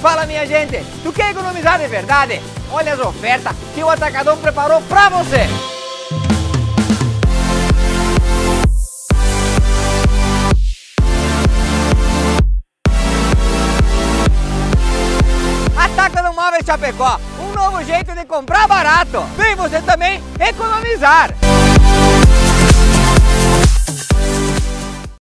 Fala minha gente, tu quer economizar de verdade? Olha as ofertas que o Atacadão preparou pra você! Atacadão Móveis Chapecó, um novo jeito de comprar barato! Vem você também economizar!